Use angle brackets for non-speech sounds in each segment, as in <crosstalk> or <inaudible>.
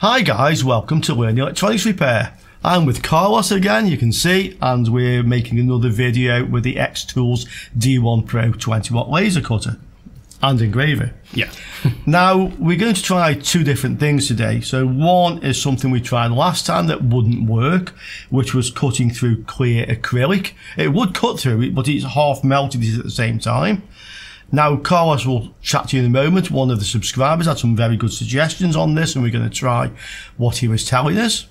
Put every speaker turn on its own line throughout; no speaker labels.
Hi guys, welcome to Learn Electronics Repair. I'm with Carlos again, you can see, and we're making another video with the Xtools D1 Pro 20 watt laser cutter and engraver.
Yeah. <laughs>
now, we're going to try two different things today. So one is something we tried last time that wouldn't work, which was cutting through clear acrylic. It would cut through it, but it's half melted at the same time. Now, Carlos will chat to you in a moment. One of the subscribers had some very good suggestions on this, and we're going to try what he was telling us.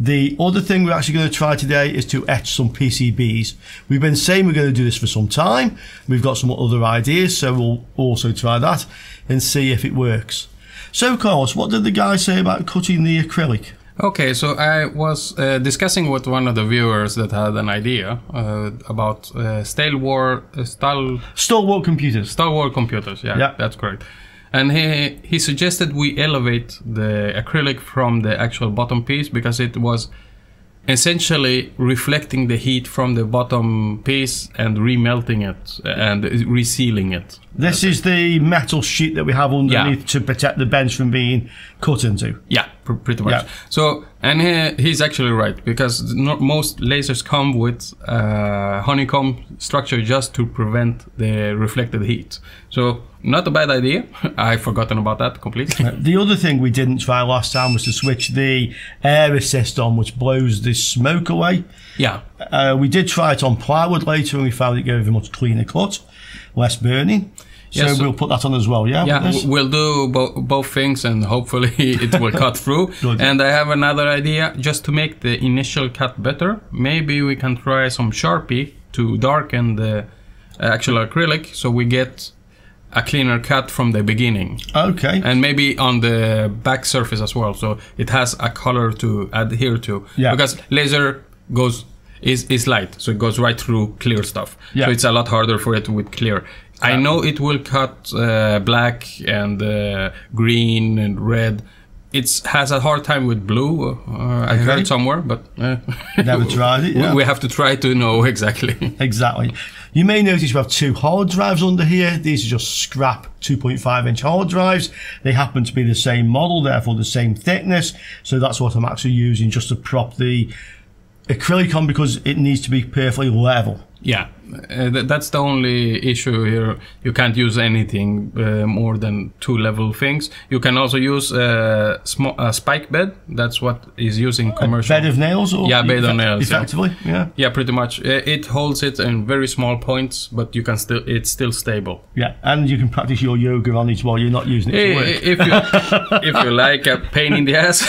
The other thing we're actually going to try today is to etch some PCBs. We've been saying we're going to do this for some time. We've got some other ideas, so we'll also try that and see if it works. So, Carlos, what did the guy say about cutting the acrylic?
Okay, so I was uh, discussing with one of the viewers that had an idea uh, about uh, Stalwart, uh, Stal,
Stalwart computers.
Stalwart computers. Yeah,
Yeah.
that's correct. And he he suggested we elevate the acrylic from the actual bottom piece because it was essentially reflecting the heat from the bottom piece and remelting it and resealing it.
This is the metal sheet that we have underneath to protect the bench from being cut into.
Yeah, pr- pretty much.
Yeah.
So, and he, he's actually right because not most lasers come with uh, honeycomb structure just to prevent the reflected heat. So, not a bad idea. <laughs> I've forgotten about that completely. <laughs>
The other thing we didn't try last time was to switch the air assist on, which blows the smoke away.
yeah.
Uh, we did try it on plywood later, and we found it gave a much cleaner cut, less burning. So
Yes.
we'll put that on as well. Yeah.
Yeah,
with this?
w- we'll do bo- both things and hopefully <laughs> it will cut <laughs> through. And I have another idea just to make the initial cut better. Maybe we can try some Sharpie to darken the actual acrylic so we get a cleaner cut from the beginning.
Okay.
and maybe on the back surface as well so it has a color to adhere to
Yeah.
because laser goes is, is light so it goes right through clear stuff
Yeah.
so it's a lot harder for it with clear i know it will cut uh, black and uh, green and red it has a hard time with blue uh, i heard somewhere but uh,
Never <laughs> tried it. Yeah.
we have to try to know exactly <laughs>
Exactly. You may notice we have two hard drives under here. These are just scrap 2.5 inch hard drives. They happen to be the same model, therefore the same thickness. So that's what I'm actually using just to prop the acrylic on because it needs to be perfectly level.
Yeah, uh, th- that's the only issue here. You can't use anything uh, more than two level things. You can also use uh, sm- a spike bed. That's what is used in commercial.
Bed of nails? Or
Yeah, bed of nails.
Effectively, yeah.
yeah, pretty much. Uh, it holds it in very small points, but you can still it's still stable.
Yeah, and you can practice your yoga on it while you're not using it.
If you if you <laughs> like a pain in the ass,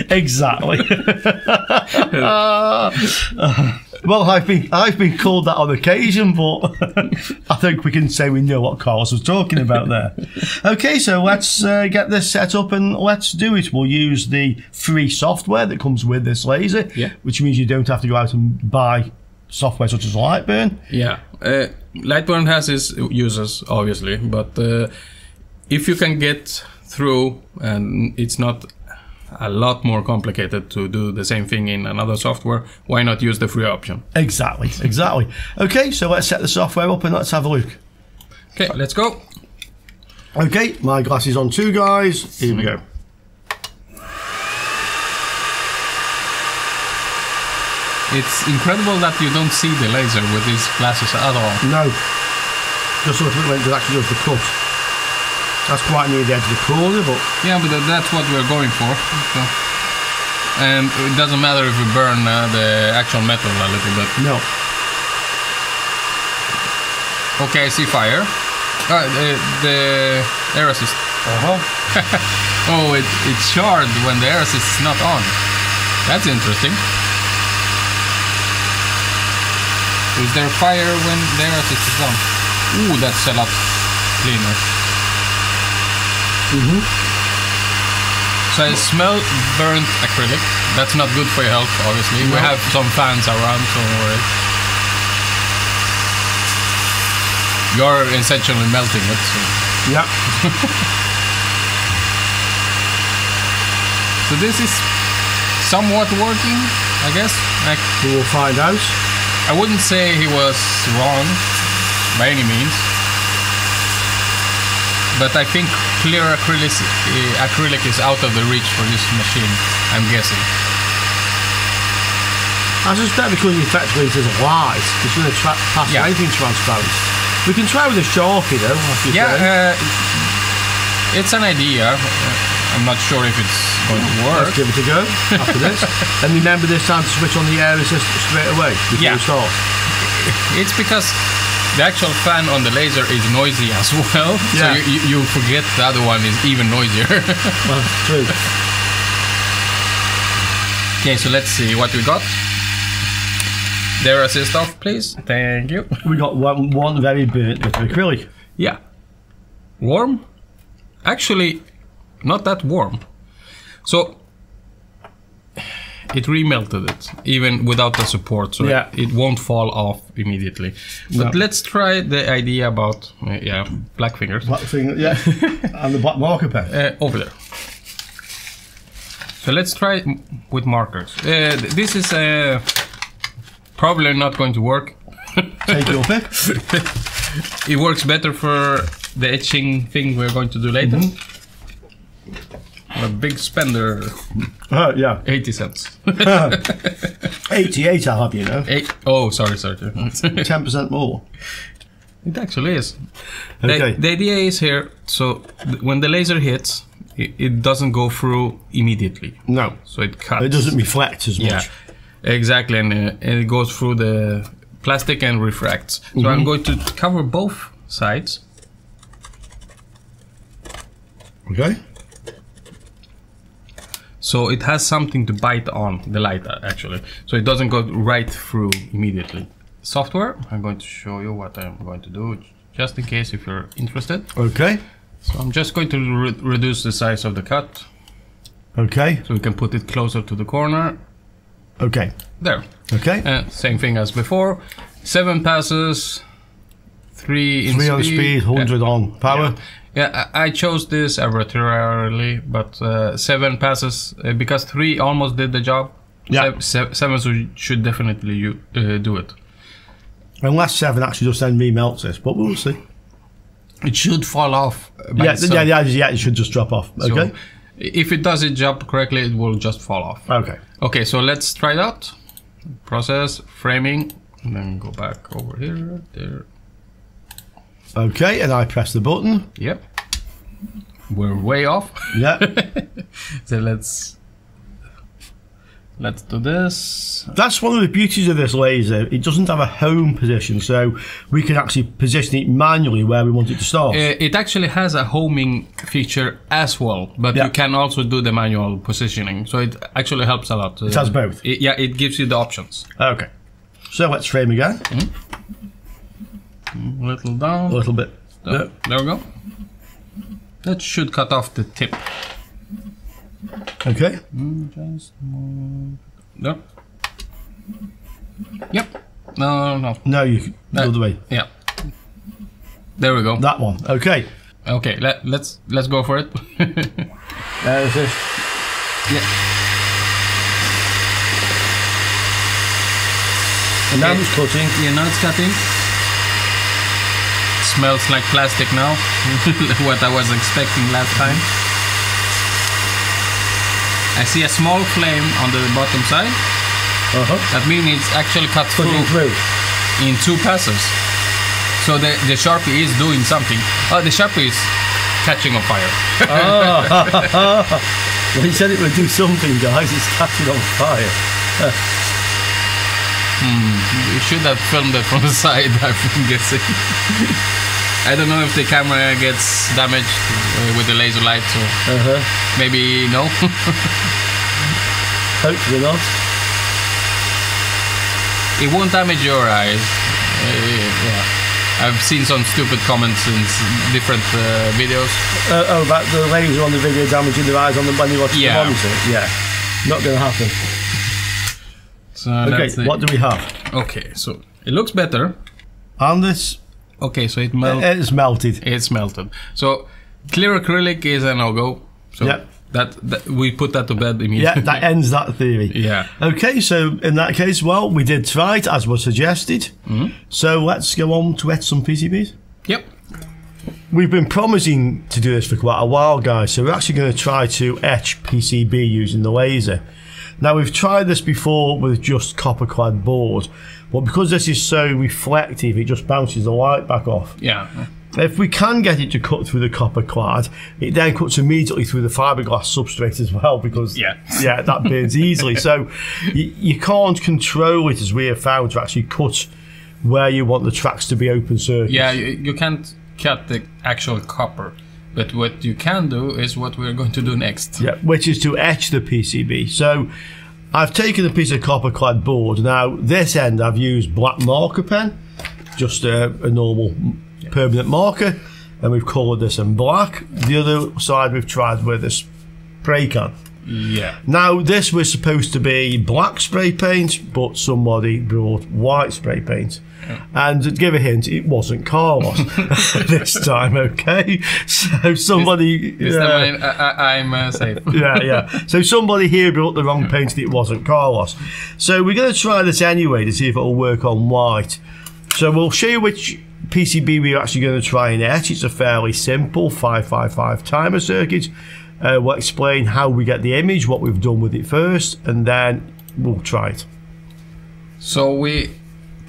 <laughs>
exactly. <laughs> well, I've been I've been called that on occasion, but <laughs> I think we can say we know what Carlos was talking about there. Okay, so let's uh, get this set up and let's do it. We'll use the free software that comes with this laser,
Yeah.
which means you don't have to go out and buy software such as Lightburn.
Yeah, uh, Lightburn has its users, obviously, but uh, if you can get through, and it's not a lot more complicated to do the same thing in another software, why not use the free option?
Exactly, exactly. Okay, so let's set the software up and let's have a look.
Okay, let's go.
Okay, my glasses on too, guys. Here we go.
It's incredible that you don't see the laser with these glasses at all.
No. Just sort of when it actually does the cut. That's quite near the edge of the corner, but
Yeah, but that's what we're going for. So. And it doesn't matter if we burn uh, the actual metal a little bit.
no.
Okay, I see fire. Uh, the, the air assist.
Uh-huh. <laughs>
Oh, it, it's charred when the air assist is not on. That's interesting. Is there fire when the air assist is on? Ooh, that's a lot cleaner.
Mm-hmm.
So I smell burnt acrylic. That's not good for your health, obviously. We have some fans around, so don't worry. You're essentially melting it. So.
Yeah. <laughs>
So this is somewhat working, I guess. Like,
We will find out.
I wouldn't say he was wrong by any means. But I think clear acrylic, uh, acrylic is out of the reach for this machine. I'm guessing.
I suspect because effectively it is light, it's going to tra- pass
Yeah.
anything transparent. We can try with a Sharpie though.
Yeah, uh, it's an idea. Uh, I'm not sure if it's going to work.
Let's give it a go after this. <laughs> and remember this time to switch on the air assist straight away before
Yeah.
we start.
It's because the actual fan on the laser is noisy as <laughs> well.
Yeah.
So you, you, you forget the other one is even noisier. <laughs>
Well, true.
okay, so let's see what we got. Their assist off, please. Thank you.
We got one, one very burnt bit of acrylic.
Yeah. Warm? Actually, not that warm. So it remelted it, even without the support, so
Yeah.
it, it won't fall off immediately. But
No.
let's try the idea about uh, yeah, black fingers.
Black thing, yeah. <laughs> and the black marker pen.
Uh, over there. So let's try m- with markers. Uh, th- this is uh, probably not going to work. <laughs>
Take your pick.
It works better for the etching thing we're going to do later. A big spender,
Uh, yeah.
80 cents. <laughs>
88 I'll have you know.
Eight, oh, sorry, sorry.
10% <laughs> more.
It actually is.
Okay.
The, the idea is here, so th- when the laser hits, it, it doesn't go through immediately.
No.
So it cuts.
It doesn't reflect as much.
Yeah, exactly, and, uh, and it goes through the plastic and refracts. So I'm going to cover both sides.
Okay.
So it has something to bite on, the light uh, actually. So it doesn't go right through immediately. Software, I'm going to show you what I'm going to do, just in case if you're interested.
Okay.
So I'm just going to re- reduce the size of the cut,
Okay.
so we can put it closer to the corner.
Okay.
There.
Okay.
Uh, same thing as before. Seven passes, three in
3 on
speed.
speed, 100 on power.
Yeah, I, I chose this arbitrarily, but uh, seven passes uh, because three almost did the job.
Yeah.
Se- se- seven should- definitely you, uh, do it.
Unless 7 actually just then remelts this, but we'll see.
It should fall off.
Yeah, yeah, yeah, yeah, it should just drop off.
So
Okay.
if it does its job correctly, it will just fall off.
Okay.
Okay, so let's try that. Process, framing, and then go back over here. There.
Okay, and I press the button.
Yep. We're way off.
Yeah. <laughs>
so let's let's do this.
That's one of the beauties of this laser. It doesn't have a home position, so we can actually position it manually where we want it to start.
Uh, it actually has a homing feature as well, but
Yeah.
you can also do the manual positioning. So it actually helps a lot.
It has both.
yeah, it gives you the options.
Okay. So let's frame again.
A little down.
A little bit. Yeah.
There we go. That should cut off the tip.
Okay.
Just more. No. Yep. No, no, no.
No, you can the other way.
Yeah. There we go.
That one. Okay.
Okay, let, let's let's go for it. <laughs>
There's this.
yeah.
And now
Okay.
it's cutting.
Yeah, now it's cutting. Smells like plastic now. <laughs> what I was expecting last time. I see a small flame on the bottom side.
Uh-huh.
That means it's actually cut through
through.
in two passes. So the, the Sharpie is doing something. Oh, the Sharpie is catching on fire. <laughs> <laughs>
Well, he said it would do something, guys. It's catching on fire.
You should have filmed it from the <laughs> side, I'm guessing. I don't know if the camera gets damaged uh, with the laser light, so
Uh-huh.
maybe no. <laughs>
Hopefully not.
it won't damage your eyes. Uh, yeah. I've seen some stupid comments in different uh, videos.
Uh, oh, about the laser on the video damaging their eyes on the when you watch
Yeah.
the monitor. Yeah. Not going to happen.
So
Okay,
that's the-
what do we have?
okay, so it looks better.
And this,
Okay, so it melt.
it's melted.
it's melted. So clear acrylic is a no-go. So
Yep.
that, that we put that to bed immediately.
Yeah, that ends that theory. <laughs>
yeah.
Okay, so in that case, well, we did try it as was suggested.
Mm-hmm.
So let's go on to etch some PCBs.
Yep.
we've been promising to do this for quite a while, guys. So we're actually going to try to etch PCB using the laser. Now we've tried this before with just copper clad board, but because this is so reflective, it just bounces the light back off.
Yeah.
If we can get it to cut through the copper clad, it then cuts immediately through the fiberglass substrate as well because
Yeah. <laughs>
yeah, that burns easily. So you, you can't control it as we have found to actually cut where you want the tracks to be open circuits.
Yeah, you, you can't cut the actual copper, but what you can do is what we're going to do next.
Yeah, which is to etch the PCB. So I've taken a piece of copper clad board. Now this end I've used black marker pen, just a, a normal permanent marker, and we've coloured this in black. The other side we've tried with a spray can.
Yeah.
Now this was supposed to be black spray paint, but somebody brought white spray paint. And to give a hint, it wasn't Carlos <laughs> this time, okay? So somebody.
This
yeah.
time I, I'm uh, safe. <laughs>
yeah, yeah. So somebody here brought the wrong paint and it wasn't Carlos. So we're going to try this anyway to see if it'll work on white. So we'll show you which PCB we're actually going to try and etch. It's a fairly simple 555 timer circuit. Uh, we'll explain how we get the image, what we've done with it first, and then we'll try it.
So we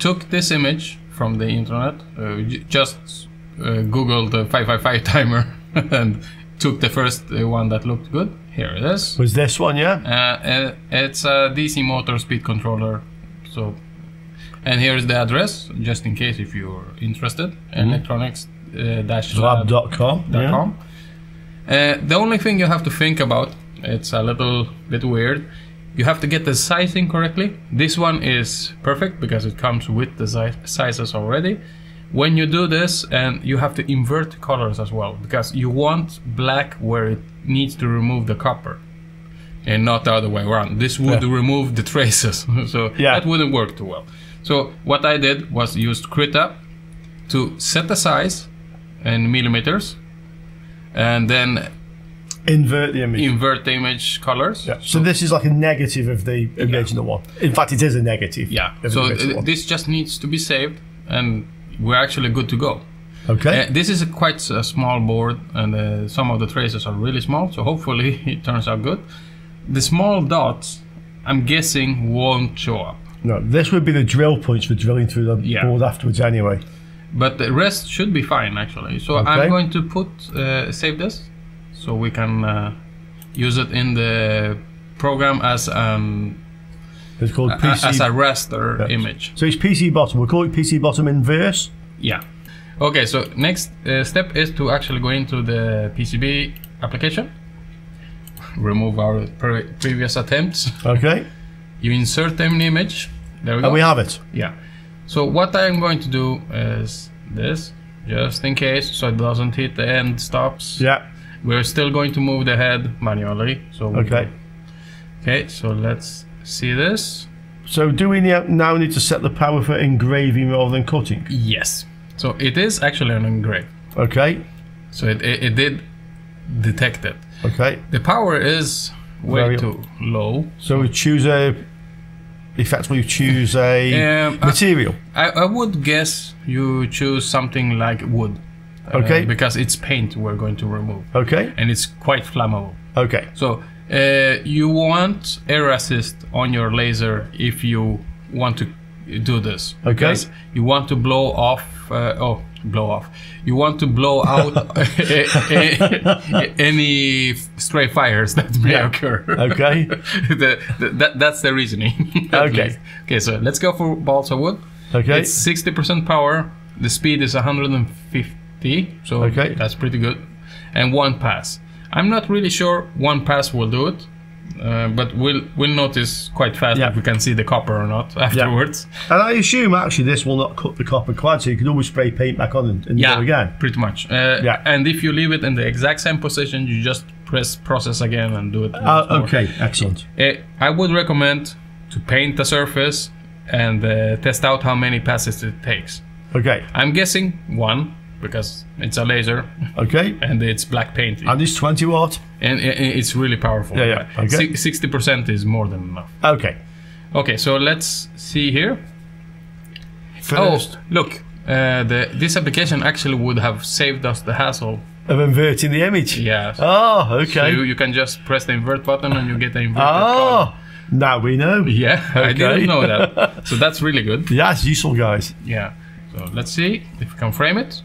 took this image from the internet, uh, just uh, googled the 555 timer <laughs> and took the first uh, one that looked good. Here it is.
Was this one, yeah?
It's a DC motor speed controller. So, and here's the address, just in case if you're interested. Electronics uh, dash
lab.com.
dot
Yeah.
Uh, the only thing you have to think about, it's a little bit weird. You have to get the sizing correctly. This one is perfect because it comes with the si- sizes already. When you do this, and you have to invert colors as well because you want black where it needs to remove the copper, and not the other way around. This would
Yeah.
remove the traces, <laughs> so
Yeah.
that wouldn't work too well. So what I did was used Krita to set the size in millimeters and then
Invert the image.
invert the image colors.
Yeah. So this is like a negative of the original one. In fact, it is a negative.
Yeah. So uh, this just needs to be saved, and we're actually good to go.
Okay.
Uh, this is a quite a small board, and uh, some of the traces are really small. So hopefully <laughs> it turns out good. The small dots, I'm guessing, won't show up,
No, this would be the drill points for drilling through the
Yeah.
board afterwards anyway.
but the rest should be fine actually. So
Okay.
I'm going to put uh, save this, so we can uh, use it in the program as um
It's called
a-
PC.
as a raster
Yeah.
image.
so it's PC bottom. We'll call it PC bottom inverse.
Yeah. Okay, so next uh, step is to actually go into the PCB application, <laughs> remove our pre- previous attempts.
Okay. <laughs>
You insert them in image. There we go.
And we have it.
yeah. So what I'm going to do is this, just in case, so it doesn't hit the end stops.
Yeah.
We're still going to move the head manually. So
Okay.
Okay, so let's see this.
So do we now need to set the power for engraving rather than cutting?
Yes. So it is actually an engrave.
Okay.
So it, it, it did detect it.
Okay.
The power is way
Very-
too low.
So we choose a. Effectively, choose a
Um,
material.
I, I would guess you choose something like wood. Uh,
Okay.
because it's paint we're going to remove.
Okay.
And it's quite flammable.
Okay.
So uh, you want air assist on your laser if you want to do this.
Okay.
Because you want to blow off. Uh, oh, blow off. You want to blow <laughs> out <laughs> any stray fires that may
Yeah.
occur.
Okay. <laughs>
the, the, that, that's the reasoning.
Okay.
least. Okay, so let's go for balsa wood.
Okay.
It's 60% power. The speed is 150, so
Okay.
that's pretty good. And one pass. I'm not really sure one pass will do it, uh, but we'll we'll notice quite fast
Yeah.
if we can see the copper or not afterwards.
And I assume actually this will not cut the copper quite, so you can always spray paint back on and, and
Yeah,
go again.
pretty much. Uh,
Yeah.
And if you leave it in the exact same position, you just press process again and do it.
Uh,
more.
okay, excellent.
Uh, I would recommend to paint the surface and uh, test out how many passes it takes.
Okay,
I'm guessing one because it's a laser
okay. <laughs>
and it's black paint
And it's 20 watt.
and it's really powerful.
Yeah, yeah, okay.
Sixty percent is more than enough.
Okay.
Okay, so let's see here.
First.
Oh, look, Uh, the, this application actually would have saved us the hassle.
Of inverting the image.
Yeah.
Oh,
So
okay.
you, you can just press the invert button and you get the inverted
oh,
column.
now we know. <laughs>
Yeah,
okay.
I didn't know that. <laughs> So that's really good.
Yeah, it's useful, guys.
Yeah. So let's see if we can frame it.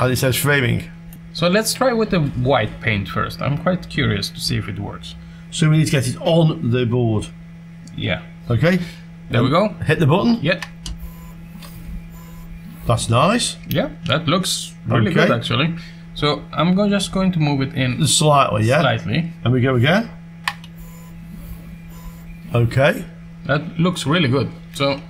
And it says framing.
So let's try with the white paint first. I'm quite curious to see if it works.
So we need to get it on the board.
Yeah.
Okay.
There we go.
Hit the button.
Yeah.
That's nice.
Yeah, that looks really
Okay.
good actually. So I'm go- just going to move it in
Slightly, yeah.
slightly.
And we go again. Okay.
That looks really good. So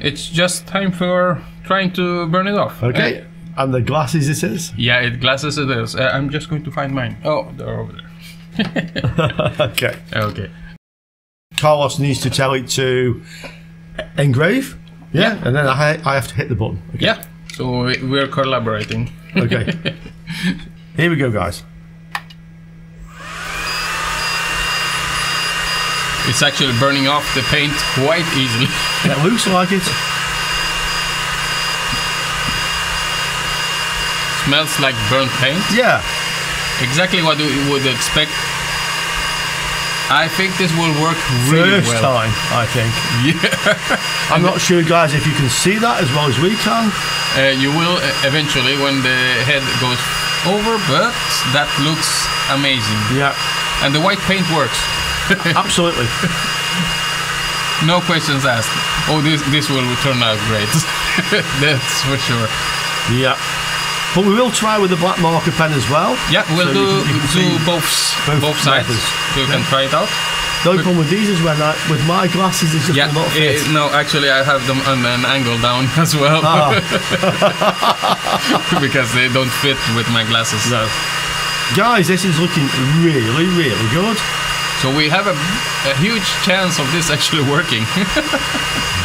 it's just time for trying to burn it off.
Okay.
Uh,
and the glasses it is.
yeah, it glasses it is. Uh, I'm just going to find mine. Oh, they're over there. <laughs> <laughs>
okay.
Okay.
Carlos needs to tell it to engrave. Yeah.
Yeah.
And then I, I have to hit the button. Okay.
Yeah. So we- we're collaborating.
Okay. <laughs> Here we go, guys.
It's actually burning off the paint quite easily.
It looks like it.
Smells like burnt paint.
Yeah.
Exactly what you would expect. I think this will work really
First
well.
time, I think.
Yeah.
I'm not sure, guys, if you can see that as well as we can.
Uh, you will uh, eventually when the head goes over, but that looks amazing.
Yeah.
And the white paint works. <laughs>
Absolutely.
No questions asked. Oh, this this will turn out great. <laughs> That's for sure.
Yeah. But we will try with the black marker pen as well.
Yeah, we'll
So
do
you can- you can
do both
both
both, sides, so you can try it out.
The only problem with these is when I, with my glasses, it just
Yeah,
will not fit.
eh, no, actually, I have them on an angle down <laughs> as well
Ah. <laughs>
because they don't fit with my glasses.
No. Guys, this is looking really, really good.
So we have a, a huge chance of this actually working. <laughs>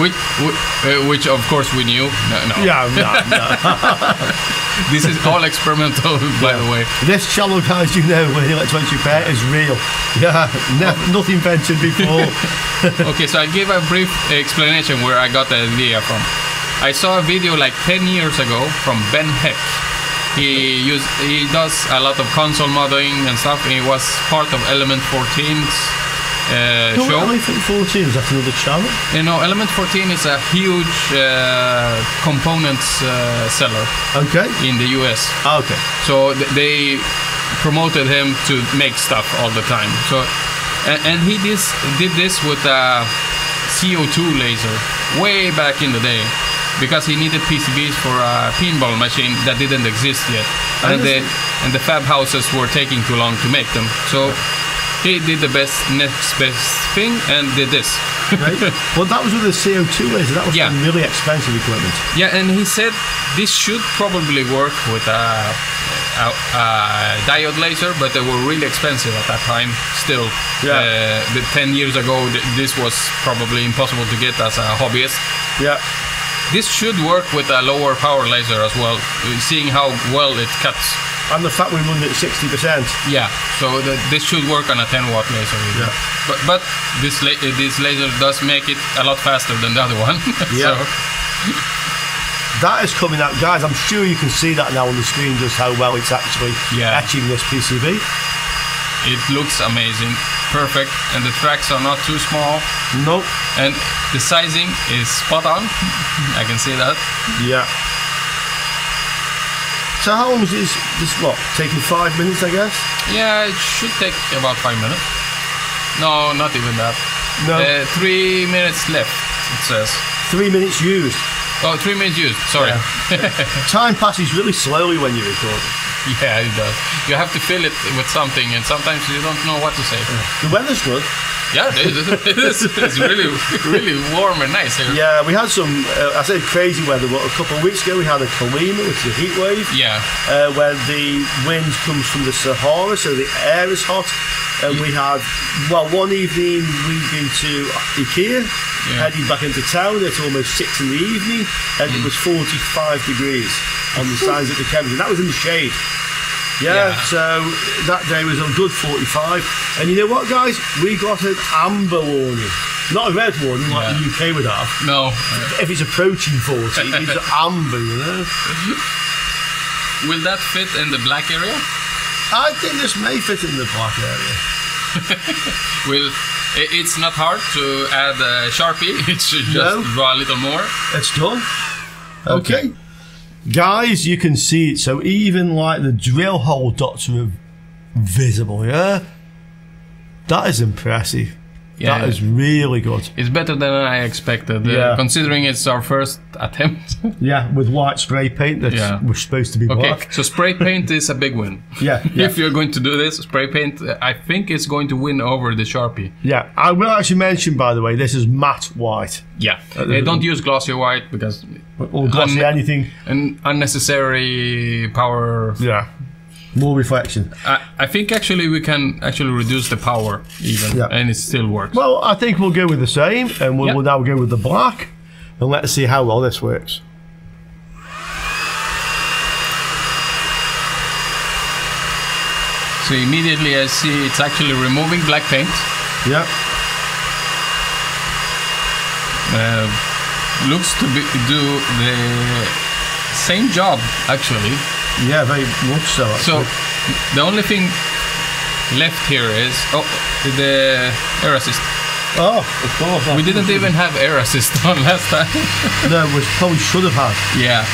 which, whi- uh, which of course we knew. No, no.
Yeah, no, no. <laughs>
This is all experimental, <laughs> by the way.
this channel, guys, you know, with electronics repair is real. Yeah, <laughs> ne- nothing ventured before.
Okay, so I'll give a brief explanation where I got the idea from. I saw a video like 10 years ago from Ben Heck. He use he does a lot of console modding and stuff. And he was part of Element 14's uh,
No,
show.
Elephant 14, is that another channel?
You know, Element 14 is a huge uh, components uh, seller
Okay.
in the US.
Okay.
So th- they promoted him to make stuff all the time. So, and, and he dis- did this with a CO2 laser way back in the day because he needed PCBs for a pinball machine that didn't exist yet, and the and the fab houses were taking too long to make them. So he did the best next best thing and did this.
Right. <laughs> well, that was with the CO2 laser. That was
Yeah.
some really expensive equipment.
Yeah, and he said this should probably work with a, a, a diode laser, but they were really expensive at that time. Still,
Yeah.
uh, ten years ago, th- this was probably impossible to get as a hobbyist.
Yeah.
This should work with a lower power laser as well, seeing how well it cuts.
And the fact we run it at 60%.
Yeah, so the, this should work on a 10 watt laser. even.
Yeah.
But but this la- this laser does make it a lot faster than the other one. <laughs>
Yeah. That is coming out. Guys, I'm sure you can see that now on the screen just how well it's actually
Yeah.
etching this PCB.
it looks amazing, perfect, and the tracks are not too small.
Nope.
And the sizing is spot on. <laughs> I can see that.
Yeah. So how long is this, this what? Taking five minutes, I guess?
Yeah, it should take about five minutes. No, not even that.
No.
Uh, three minutes left, it says.
Three minutes used.
Oh, three minutes used. Sorry. <laughs>
Time passes really slowly when you record.
Yeah, it does. You have to fill it with something, and sometimes you don't know what to say.
The weather's good.
Yeah, it is. <laughs> It is. It's really, really warm and nice here.
Yeah, we had some, uh, I said crazy weather, but a couple of weeks ago we had a Calima, which is a heat wave,
Yeah.
uh, where the wind comes from the Sahara, so the air is hot. And we had, well, one evening we'd been to IKEA,
Yeah.
heading back into town at almost six in the evening, and it was 45 degrees on the <laughs> signs at the chemistry. That was in the shade. Yeah,
Yeah.
so that day was a good 45. And you know what, guys? We got an amber warning. Not a red one like
Yeah.
the UK would have.
No.
If it's approaching 40, it's <laughs> amber, you know.
Will that fit in the black area?
I think this may fit in the black area. <laughs>
Will it's not hard to add a sharpie. <laughs> It should just
No.
draw a little more.
It's done. Okay. Guys, you can see it. So even like the drill hole dots are visible, yeah? That is impressive.
Yeah.
That is really good.
It's better than I expected, uh,
Yeah.
considering it's our first attempt. <laughs>
Yeah, with white spray paint that
Yeah.
was supposed to be
okay,
black.
so spray paint is a big win. <laughs>
Yeah, <laughs> yeah.
If you're going to do this, spray paint, uh, I think it's going to win over the Sharpie.
Yeah, I will actually mention, by the way, this is matte white.
Yeah. Uh, don't use glossy white because
Or glossy
Un-
anything.
an unnecessary power.
Yeah. More reflection.
I, I think actually we can actually reduce the power even,
Yeah.
and it still works.
Well, I think we'll go with the same, and we'll,
Yeah.
we'll now go with the black, and let's see how well this works.
So immediately I see it's actually removing black paint.
Yeah.
Uh, looks to be, do the same job actually.
Yeah, very much so.
So the only thing left here is oh the air assist.
oh, of course.
We didn't even have air assist <laughs> on last time.
No, we probably should have had.
yeah.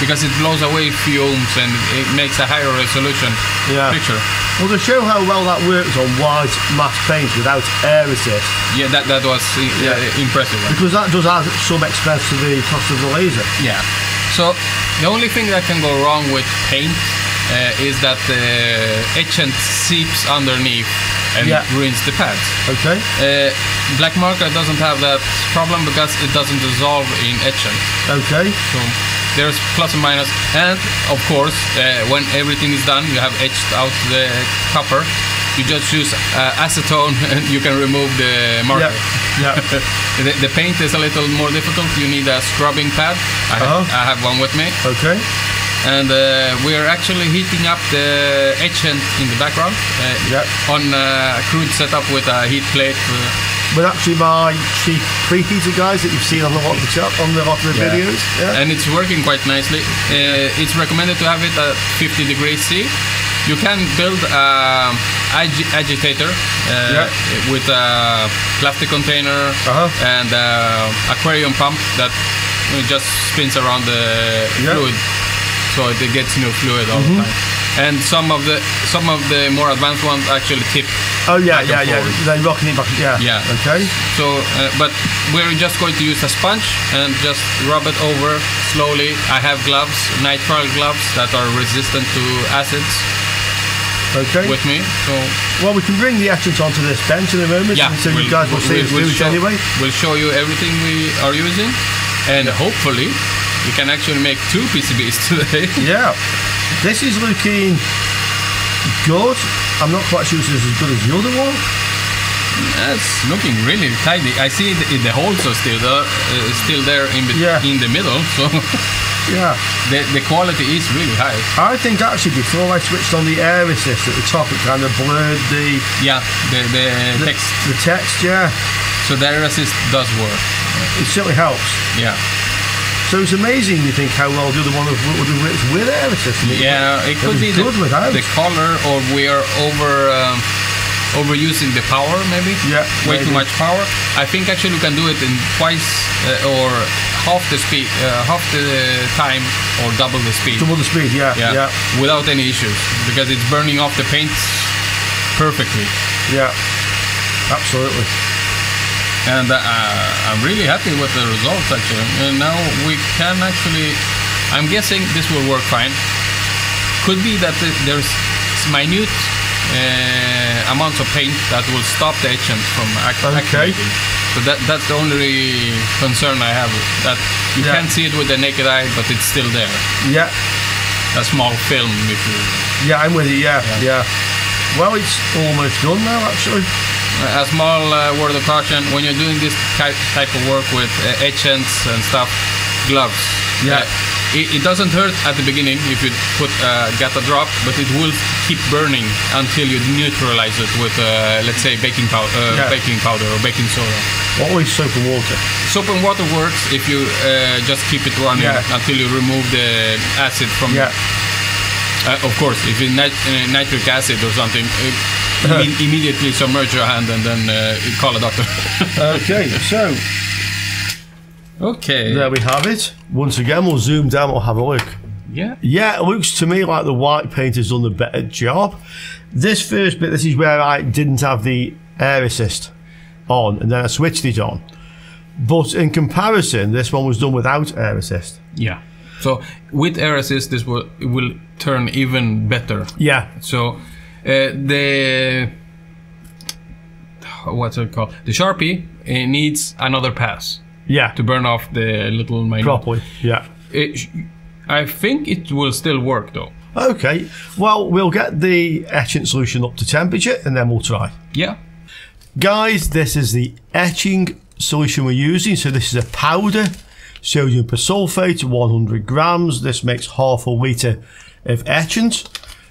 Because it blows away fumes and it makes a higher resolution
Yeah.
picture.
Well, to show how well that works on white matte paint without air assist,
Yeah, that that was
Yeah.
impressive.
because that does add some expense to the cost of the laser.
Yeah. So the only thing that can go wrong with paint uh, is that the etchant seeps underneath and
Yeah.
ruins the pads.
Okay.
Uh, black marker doesn't have that problem because it doesn't dissolve in etchant.
Okay.
So there's plus and minus. And of course, uh, when everything is done, you have etched out the copper. You just use uh, acetone and you can remove the marker.
Yeah. Yeah. <laughs>
The, the paint is a little more difficult. You need a scrubbing pad. I, have,
Uh-huh.
I have one with me.
okay.
And uh, we're actually heating up the etchant in the background uh,
Yeah.
on uh, a crude setup with a heat plate. Uh,
But actually, my cheap preheater guys that you've seen on a lot the shop, on the the
Yeah.
videos. Yeah.
and it's working quite nicely. Uh, it's recommended to have it at 50 degrees C. You can build an agi- agitator uh,
Yeah.
with a plastic container
Uh-huh.
and uh, aquarium pump that uh, just spins around the
Yeah.
fluid, so it gets new fluid all
Mm-hmm.
the time. And some of the some of the more advanced ones actually tip.
oh yeah, yeah, yeah. They're rocking it back. Yeah.
Yeah.
Okay.
So, uh, but we're just going to use a sponge and just rub it over slowly. I have gloves, nitrile gloves that are resistant to acids
Okay.
with me. So,
well, we can bring the etchants onto this bench in a moment,
yeah,
so you guys will see do it
show,
anyway.
We'll show you everything we are using, and hopefully, we can actually make two PCBs <laughs> today.
Yeah. This is looking good. I'm not quite sure this is as good as the other one.
That's looking really tidy. I see the, the holes are still there, uh, still there in, the
Yeah.
in the middle, so <laughs>
Yeah.
the, the quality is really high.
I think actually before I switched on the air assist at the top, it kind of blurred the
Yeah, the, the,
the
text.
The text, yeah.
So the air assist does work.
It certainly helps.
Yeah.
So it's amazing you think how well the other one would have worked with air assist.
Yeah, it could be the,
without.
the color, or we are over um, overusing the power, maybe.
Yeah,
Way too much power. I think actually we can do it in twice uh, or half the speed, uh, half the time, or double the speed.
Double the speed, yeah,
yeah.
yeah,
Without any issues, because it's burning off the paint perfectly.
yeah. Absolutely.
and uh, I'm really happy with the results actually. And now we can actually, I'm guessing this will work fine. Could be that th- there's minute uh, amounts of paint that will stop the etchant from act-
Okay.
activating. So that that's the only concern I have. That you
Yeah.
can't see it with the naked eye, but it's still there.
Yeah,
A small film, if you.
yeah, I'm with you. Yeah, yeah. Well, it's almost done now, actually.
A small uh, word of caution: when you're doing this ki- type of work with uh, etchants and stuff, gloves.
Yeah.
It, it doesn't hurt at the beginning if you put uh, get a drop, but it will keep burning until you neutralize it with, uh, let's say, baking powder, uh,
Yeah.
baking powder or baking soda.
Always soap and water.
Soap and water works if you uh, just keep it running
Yeah.
until you remove the acid from.
Yeah.
Uh, of course, if it's nit- uh, nitric acid or something, <laughs> imme- immediately submerge your hand and then uh, call a doctor. <laughs>
Okay, so
okay.
there we have it. Once again, we'll zoom down. We'll have a look.
yeah.
Yeah, it looks to me like the white paint has done the better job. This first bit, this is where I didn't have the air assist on, and then I switched it on. But in comparison, this one was done without air assist.
Yeah. So with air assist, this will it will turn even better.
Yeah,
So uh, the what's it called? The sharpie needs another pass
yeah,
to burn off the little main.
properly. Yeah.
It I think it will still work though.
Okay, well, we'll get the etchant solution up to temperature and then we'll try.
Yeah.
Guys, this is the etching solution we're using. So this is a powder, sodium persulfate, 100 grams. This makes half a litre of etchant.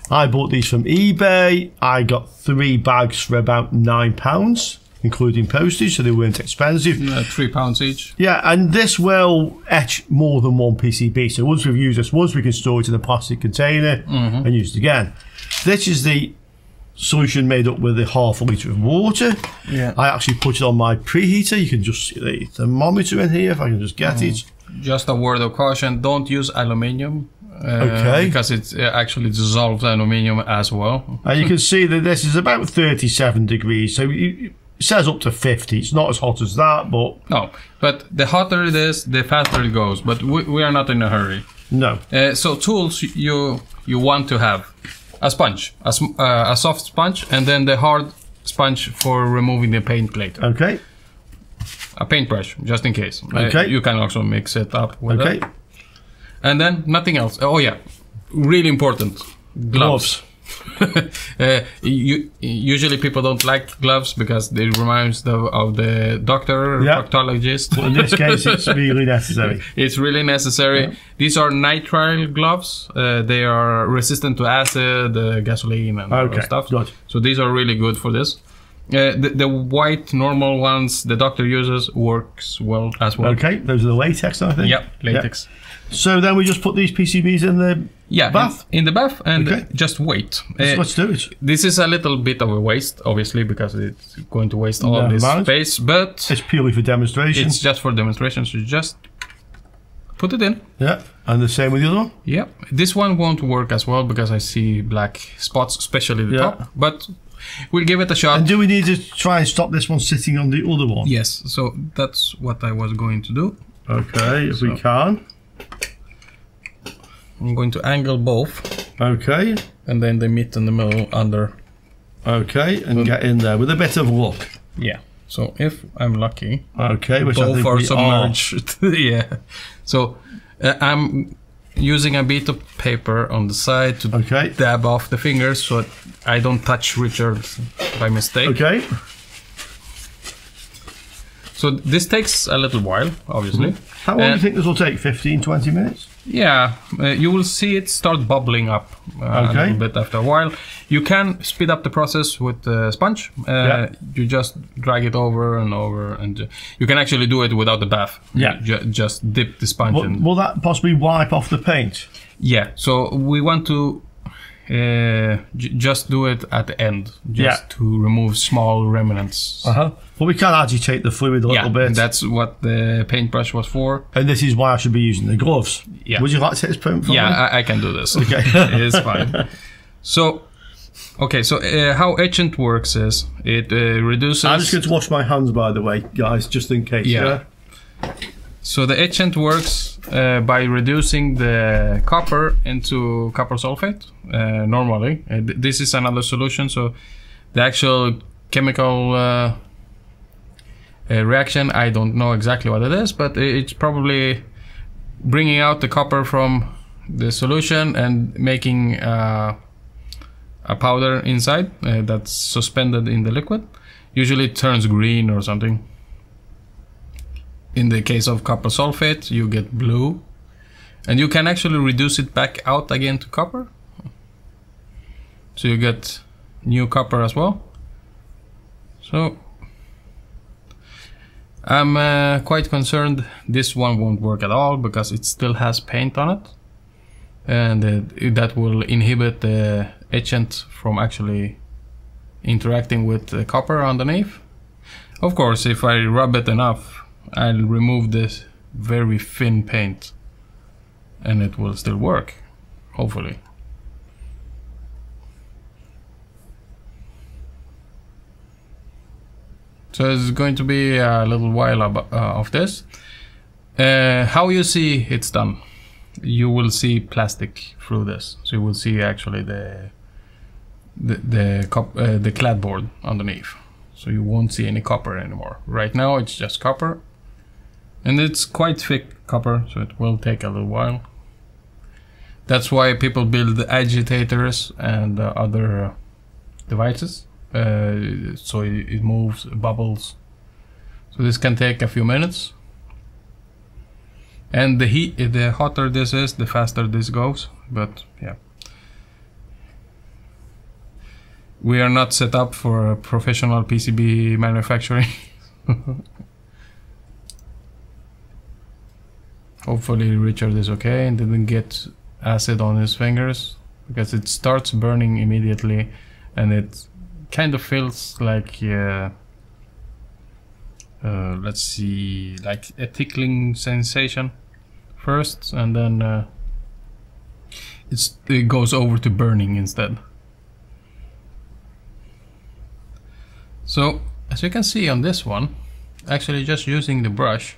I bought these from eBay. I got three bags for about nine pounds, including postage, so they weren't expensive.
Uh, three pounds each.
Yeah, and this will etch more than one PCB. So once we've used this, once we can store it in a plastic container and use it again. This is the solution made up with a half a litre of water.
Yeah.
I actually put it on my preheater. You can just see the thermometer in here if I can just get it.
Just a word of caution: don't use aluminium. Uh,
Okay.
Because it uh, actually dissolves aluminium as well.
And you can <laughs> see that this is about 37 degrees. So it it says up to 50. It's not as hot as that, but
No, but the hotter it is, the faster it goes. But we, we are not in a hurry.
no.
Uh, so tools you you want to have a sponge, a, uh, a soft sponge, and then the hard sponge for removing the paint later.
Okay.
A paintbrush, just in case. Uh,
Okay.
you can also mix it up with
Okay.
it. And then nothing else. Oh yeah, really important. Gloves. <laughs> uh, you, usually people don't like gloves because they reminds them of the doctor,
Yeah.
proctologist.
In this case, it's <laughs> really necessary.
It's really necessary. These are nitrile gloves. Uh, they are resistant to acid, uh, gasoline, and other
Okay,
stuff.
good.
So these are really good for this. Uh, the, the white normal ones the doctor uses works well as well.
Okay, those are the latex, I think.
Yep, latex.
So then we just put these PCBs in the.
Yeah, in-
Bath?
In, the bath and
Okay.
just wait.
So
Uh,
let's do it.
this is a little bit of a waste, obviously, because it's going to waste all
Never
this space. But
It's purely for demonstration.
it's just for demonstration. So just put it in.
yeah, and the same with the other one.
Yeah, This one won't work as well because I see black spots, especially the
Yeah.
top. But we'll give it a shot.
And do we need to try and stop this one sitting on the other one?
yes. So that's what I was going to do.
Okay, if we can.
I'm going to angle both,
Okay,
and then they meet in the middle under.
okay, and get in there with a bit of luck.
Yeah. So if I'm lucky,
Okay, which I
both
think
are
we are.
submerged. <laughs> yeah. So uh, I'm using a bit of paper on the side to
Okay.
dab off the fingers so I don't touch Richard by mistake.
Okay,
So this takes a little while, obviously.
how long do
Uh,
you think this will take? 15, 20 minutes?
Yeah, uh, you will see it start bubbling up uh, a little bit after a while. You can speed up the process with the sponge. Uh,
Yeah.
You just drag it over and over, and uh, you can actually do it without the bath.
Yeah.
Ju- just dip the sponge
Will,
in.
will that possibly wipe off the paint?
Yeah, so we want to uh, just do it at the end, just
Yeah.
to remove small remnants.
Uh huh. But we can agitate the fluid a
yeah,
little bit.
that's what the paintbrush was for.
and this is why I should be using the gloves.
Yeah.
Would you like to take this print from me?
Yeah, I, I can do this.
Okay. <laughs> <laughs>
it's fine. So, okay, so uh, how etchant works is it uh, reduces.
I'm just going to wash my hands, by the way, guys, just in case.
Yeah.
Yeah.
So the etchant works uh, by reducing the copper into copper sulfate uh, normally. Uh, th- this is another solution. So the actual chemical uh, uh, reaction, I don't know exactly what it is, but it's probably bringing out the copper from the solution and making uh, a powder inside that's suspended in the liquid. Usually it turns green or something in the case of copper sulfate, you get blue. and you can actually reduce it back out again to copper. So you get new copper as well. So I'm uh, quite concerned this one won't work at all because it still has paint on it and uh, that will inhibit the etchant from actually interacting with the copper underneath. Of course, if I rub it enough, I'll remove this very thin paint and it will still work, hopefully. So it's going to be a little while of, uh, this. Uh, how you see it's done, you will see plastic through this. So you will see actually the the the, uh, the clad board underneath. So you won't see any copper anymore. Right now it's just copper, and it's quite thick copper, so it will take a little while. That's why people build agitators and uh, other devices uh, so it, it moves, bubbles. So this can take a few minutes. And the heat, the hotter this is, the faster this goes. But yeah, we are not set up for professional PCB manufacturing. <laughs> Hopefully Richard is okay and didn't get acid on his fingers because it starts burning immediately and it kind of feels like uh, uh, let's see like a tickling sensation first and then uh, it goes over to burning instead. So as you can see on this one actually just using the brush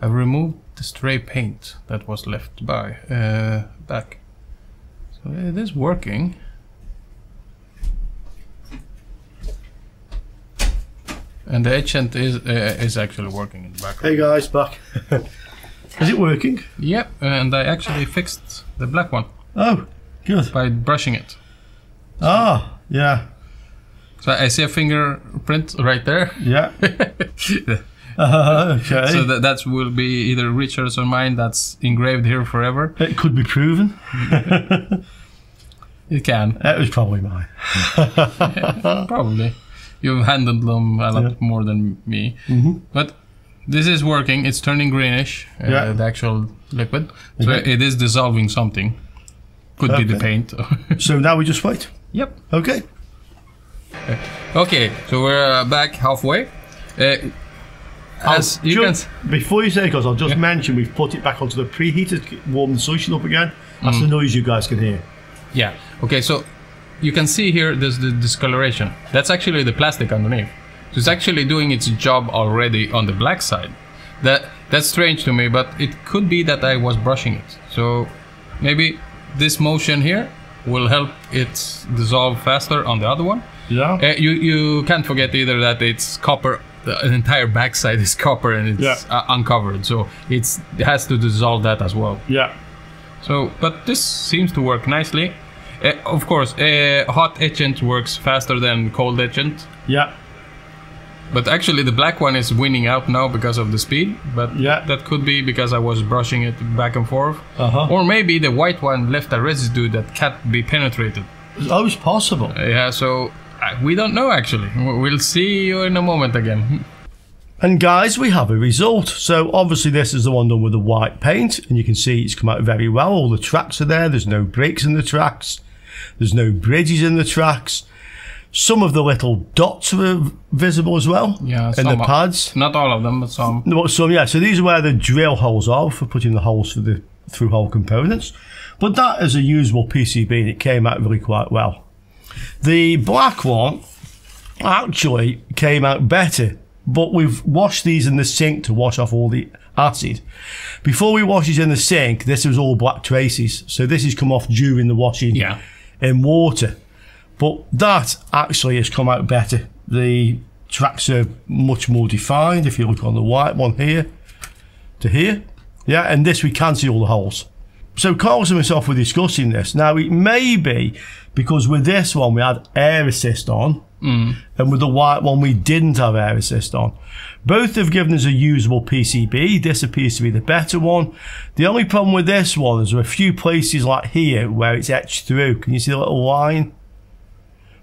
I've removed the stray paint that was left by uh, back so it is working And the etchant is uh, is actually working in the background.
Hey guys, back. <laughs> is it working?
Yep, and I actually fixed the black one
Oh, good.
by brushing it.
Ah, yeah,
So I see a fingerprint right there.
yeah. <laughs> Uh, <laughs> okay.
So that that will be either Richard's or mine. That's engraved here forever.
it could be proven. <laughs>
It can
It was probably mine.
probably. You've handled them a lot
Yeah.
more than me,
Mhm.
but this is working. It's turning greenish. Uh,
Yeah.
The actual liquid. So
Okay.
it is dissolving something. Could be the paint. <laughs>
So now we just wait.
yep.
Okay.
Okay, so we're uh, back halfway. Uh, as
I'll
you can,
ju- before you say it, because I'll just
Yeah.
mention we've put it back onto the preheater to warm the solution up again. That's
Mm.
the noise you guys can hear.
yeah. Okay, so you can see here there's the discoloration. That's actually the plastic underneath. So it's actually doing its job already on the black side. That that's strange to me, but it could be that I was brushing it. So maybe this motion here will help it dissolve faster on the other one.
Yeah.
Uh, you you can't forget either that it's copper. The entire backside is copper and it's
Yeah.
uh, uncovered, so it's it has to dissolve that as well.
yeah.
So, but this seems to work nicely. Uh, of course, uh, hot etchant works faster than cold etchant,
Yeah.
but actually the black one is winning out now because of the speed. But
Yeah.
that could be because I was brushing it back and forth,
Uh huh.
or maybe the white one left a residue that can't be penetrated.
Oh, it's possible.
Uh, yeah, so we don't know actually. We'll see you in a moment again.
And guys, we have a result. So obviously this is the one done with the white paint and you can see it's come out very well. All the tracks are there. There's no breaks in the tracks. There's no bridges in the tracks. Some of the little dots were visible as well.
Yeah,
In the
are-
pads.
Not all of them, but some.
No, Some, yeah. So these are where the drill holes are for putting the holes for the through hole components. But that is a usable PCB and it came out really quite well. The black one actually came out better, but we've washed these in the sink to wash off all the acid. Before we wash it in the sink, this was all black traces. So this has come off during the washing
Yeah.
in water. But that actually has come out better. The tracks are much more defined if you look on the white one here to here. Yeah, and this we can see all the holes. So Carlos and myself were discussing this. Now it may be because with this one we had air assist on, mm. and with the white one we didn't have air assist on. Both have given us a usable PCB. This appears to be the better one. The only problem with this one is there are a few places like here where it's etched through. Can you see the little line?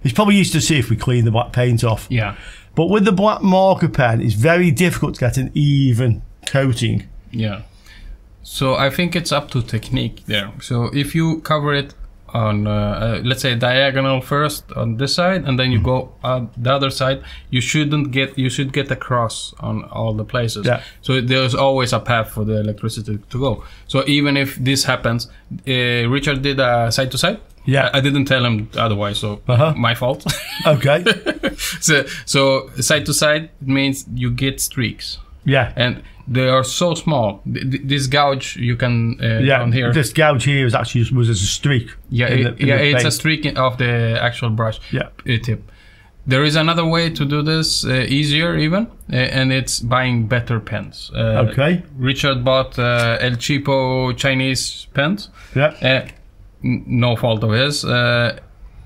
It's probably used to see if we clean the black paint off.
Yeah.
But with the black marker pen, it's very difficult to get an even coating.
Yeah. So I think it's up to technique there. So if you cover it on, uh, uh, let's say, diagonal first on this side, and then you go on the other side, you shouldn't get. You should get across on all the places.
Yeah.
So there's always a path for the electricity to go. So even if this happens, uh, Richard did a side to side.
Yeah.
I didn't tell him otherwise, so
Uh-huh.
my fault.
Okay. <laughs>
so, so side to side means you get streaks
yeah.
and they are so small. Th- th- This gouge you can uh,
Yeah.
down here.
This gouge here is actually was a streak.
yeah, it-
the-
yeah, it's a streak of the actual brush
Yeah.
uh, tip. There is another way to do this uh, easier even, uh, and it's buying better pens. Uh,
Okay.
Richard bought uh, El Cheapo Chinese pens.
Yeah.
Uh, no fault of his.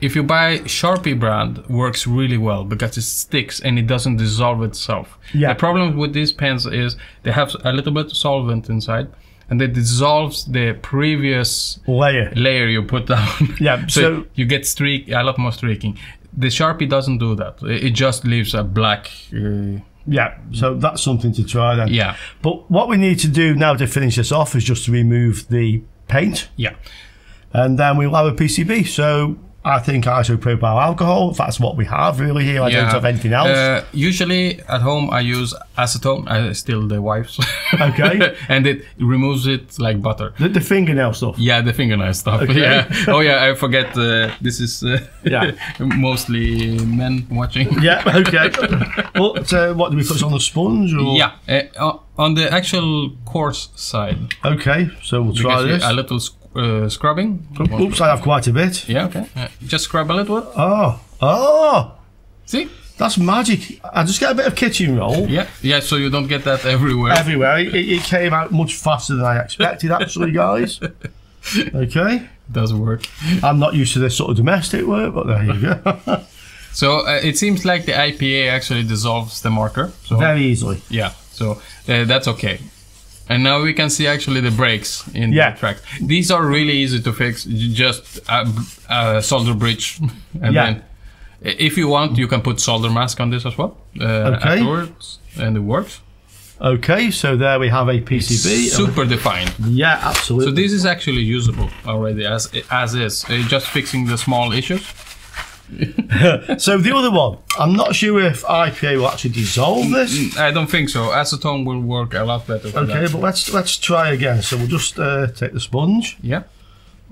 If you buy Sharpie brand, works really well because it sticks and it doesn't dissolve itself.
Yeah.
The problem with these pens is they have a little bit of solvent inside, and it dissolves the previous
Layer.
layer you put <laughs> down.
Yeah, <laughs>
so,
so-
you get streak a lot more streaking. The Sharpie doesn't do that. It it just leaves a black. Uh,
Yeah. So that's something to try then.
yeah,
But what we need to do now to finish this off is just to remove the paint,
yeah.
and then we'll have a PCB. So I think isopropyl alcohol. That's what we have really here, I don't have anything else.
Uh, usually at home I use acetone. I steal the wife's. <laughs>
Okay.
and it removes it like butter.
the, the fingernail stuff.
Yeah, the fingernail stuff.
Okay.
Yeah. Oh yeah, I forget. Uh, this is uh,
Yeah. <laughs>
mostly men watching. <laughs>
Yeah. Okay. but uh, what do we put on the sponge? Or?
Yeah. Uh, on the actual coarse side,
Okay. So we'll try
because
this.
a little uh, scrubbing.
Oops, I have quite a bit.
Yeah. Okay. Uh, just scrub a little.
Oh. Oh.
See?
That's magic. I just get a bit of kitchen roll.
Yeah. Yeah. So you don't get that everywhere.
everywhere. It, it came out much faster than I expected, actually, guys. <laughs> Okay.
does work.
I'm not used to this sort of domestic work, but there you go. <laughs>
So uh, it seems like the IPA actually dissolves the marker. So
Very easily.
Yeah, so uh, that's okay. And now we can see actually the breaks in
Yeah.
the track. These are really easy to fix. You just a, a solder bridge, <laughs> and
Yeah.
then if you want, you can put solder mask on this as well uh,
Okay.
afterwards, and it works.
Okay, so there we have a PCB.
Super defined.
Yeah, absolutely.
So this is actually usable already as as is. Uh, just fixing the small issues. <laughs>
So the other one, I'm not sure if IPA will actually dissolve this.
I don't think so. Acetone will work a lot better.
Okay,
that.
but let's let's try again. So we'll just uh, take the sponge,
Yeah,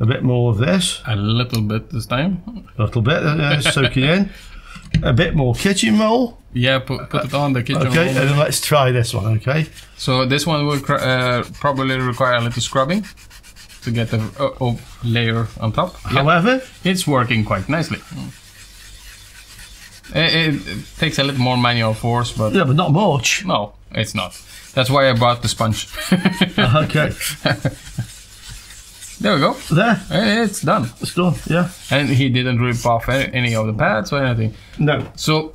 a bit more of this,
a little bit this time.
a little bit, uh, soak it in, a bit more kitchen roll.
Yeah, put, put it on the kitchen.
Okay,
roll.
and then let's try this one. Okay.
So this one will uh, probably require a little scrubbing to get the uh, layer on top. Yeah,
However,
it's working quite nicely. It, it, it takes a little more manual force, but
yeah, but not much.
no, it's not. That's why I bought the sponge. <laughs>
Okay,
there we go.
there,
It's done.
it's done. Yeah.
And he didn't rip off any, of the pads or anything.
No,
So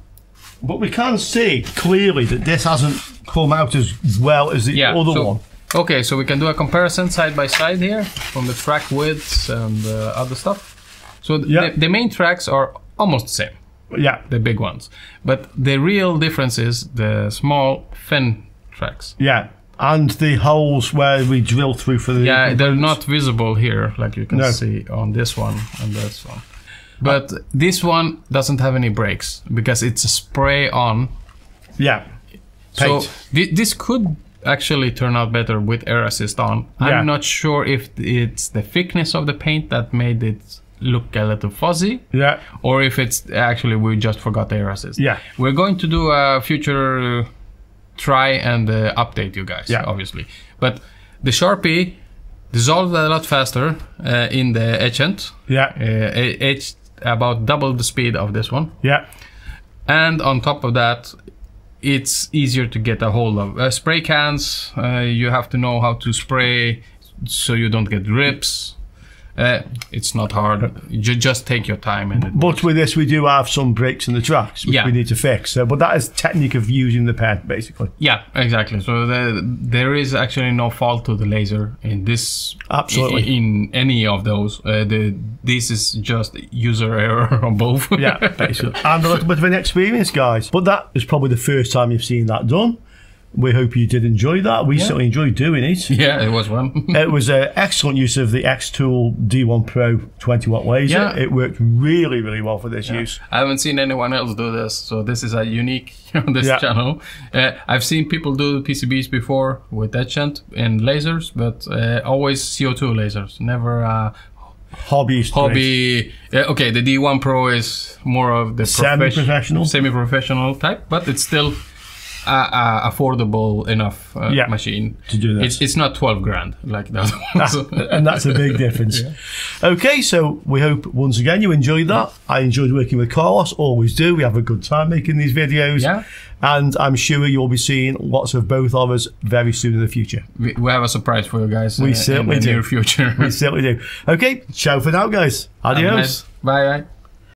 but we can see clearly that this hasn't come out as well as the
yeah.
other
so-
one.
Okay, so we can do a comparison side by side here from the track widths and uh, other stuff. So th-
Yeah.
the, the main tracks are almost the same.
Yeah,
the big ones. But the real difference is the small fin tracks.
yeah, and the holes where we drill through for the
Yeah, they're not visible here, like you can
No.
see on this one and this one. But this one doesn't have any breaks because it's a spray on.
yeah.
So
Paint.
thi- this could actually turn out better with air assist on.
Yeah.
I'm not sure if it's the thickness of the paint that made it look a little fuzzy
Yeah,
or if it's actually we just forgot air assist.
Yeah.
We're going to do a future try and uh, update you guys,
Yeah.
obviously. But the Sharpie dissolved a lot faster uh, in the etchant.
yeah,
Uh, it's about double the speed of this one.
yeah,
And on top of that, it's easier to get a hold of. Uh, spray cans, uh, you have to know how to spray so you don't get rips. Uh, it's not hard. You just take your time and it
But with this, we do have some breaks in the tracks which
Yeah.
we need to fix. So, but that is technique of using the pen, basically.
Yeah, exactly. So the, there is actually no fault to the laser in this.
Absolutely.
In, in any of those, uh, the this is just user error <laughs> on both.
Yeah, basically. and a little bit of an experience, guys. But that is probably the first time you've seen that done. We hope you did enjoy that. We certainly enjoyed doing it. <laughs>
yeah, it was one. <laughs>
It was an excellent use of the xTool D1 Pro 20 watt laser.
Yeah.
It worked really, really well for this use.
I haven't seen anyone else do this, so this is a unique <laughs> on this
Yeah.
channel. Uh, I've seen people do PCBs before with etchant and lasers, but uh, always CO2 lasers, never uh,
Hobby.
hobby. Uh, okay, the D1 Pro is more of the
Semi-professional?
semi-professional type, but it's still a, a affordable enough uh,
Yeah,
machine
to do that.
It's, it's not 12 grand like the other ones. <laughs>
and that's a big difference. <laughs> Okay, so we hope once again you enjoyed that. I enjoyed working with Carlos, always do. We have a good time making these videos.
Yeah.
And I'm sure you'll be seeing lots of both of us very soon in the future.
we, we have a surprise for you guys.
We
uh,
certainly
in the
do.
near future.
We certainly do. <laughs> Okay, ciao for now, guys. Adios.
Bye. Bye.